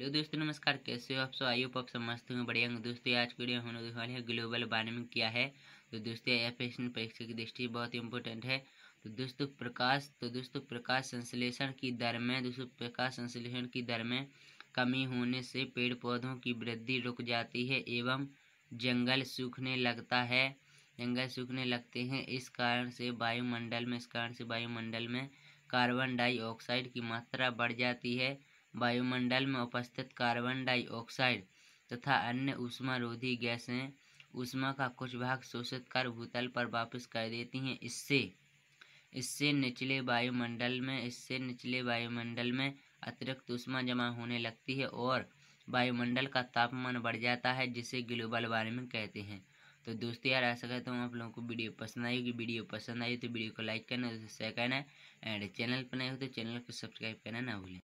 Hello दोस्तों, नमस्कार। कैसे हो आप सब? आयु आप सब मस्त होंगे, बढ़िया दोस्तों आज की वीडियो हम लोग वाले हैं ग्लोबल वार्मिंग क्या है। तो दोस्तों यह प्रश्न परीक्षा की दृष्टि बहुत इंपॉर्टेंट है। तो दोस्तों, प्रकाश तो दोस्तों, प्रकाश संश्लेषण की दर में, दोस्तों, प्रकाश संश्लेषण की दर में कमी होने से पेड़ पौधों की वृद्धि रुक जाती है एवं जंगल सूखने लगता है। जंगल सूखने लगते हैं, इस कारण से वायुमंडल में, इस कारण से वायुमंडल में कार्बन डाइऑक्साइड की मात्रा बढ़ जाती है। वायुमंडल में उपस्थित कार्बन डाइऑक्साइड तथा अन्य ऊष्मारोधी गैसें ऊष्मा का कुछ भाग शोषित कर भूतल पर वापस कर देती हैं। इससे इससे निचले वायुमंडल में, इससे निचले वायुमंडल में अतिरिक्त ऊष्मा जमा होने लगती है और वायुमंडल का तापमान बढ़ जाता है, जिसे ग्लोबल वार्मिंग कहते हैं। तो दोस्तों यार ऐसा कहता हूँ आप लोगों को वीडियो पसंद आई होगी। वीडियो पसंद आई तो वीडियो को लाइक करना, शेयर करना एंड चैनल पर नए हो तो चैनल को सब्सक्राइब करना ना भूलें।